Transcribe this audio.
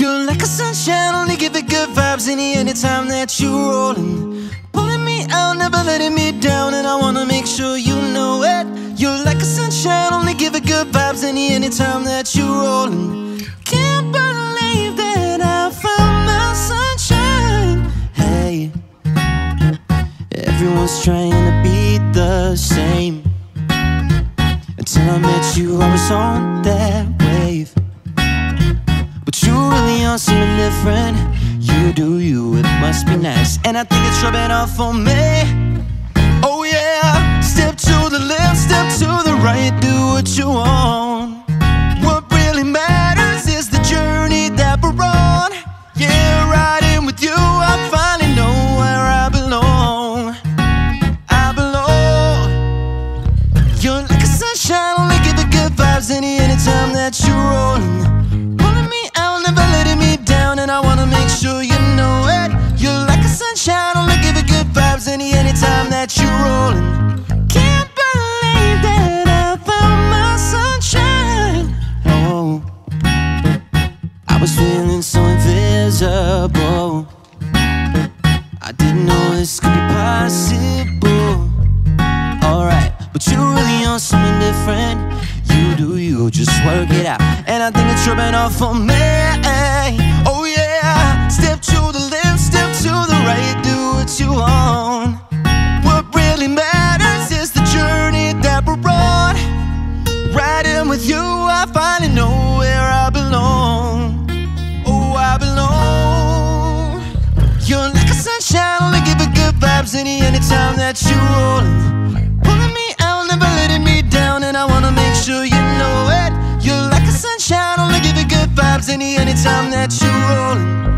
You're like a sunshine, only give it good vibes any anytime that you're rolling. Pulling me out, never letting me down, and I wanna make sure you know it. You're like a sunshine, only give it good vibes any anytime that you're rolling. Can't believe that I found my sunshine. Hey, everyone's trying to be the same. Until I met you, I was on that are something different. You do you, it must be nice. And I think it's rubbing off on me. Oh yeah, step to the left, step to the right, do what you want. Make sure you know it. You're like a sunshine, only give it good vibes any anytime that you're rolling. Can't believe that I found my sunshine. Oh, I was feeling so invisible. I didn't know this could be possible. Alright, but you really are something different. You do you, just work it out. And I think it's tripping off on me. Step to the left, step to the right, do what you want. What really matters is the journey that we're on. Riding with you, I finally know where I belong. Oh, I belong. You're like a sunshine, only give it good vibes any anytime that you're rolling. any anytime that you're rolling.